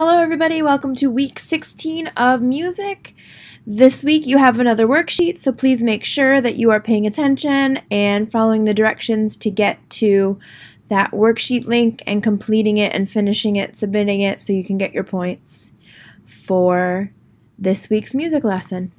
Hello everybody, welcome to week 16 of music. This week you have another worksheet, so please make sure that you are paying attention and following the directions to get to that worksheet link and completing it and finishing it, submitting it so you can get your points for this week's music lesson.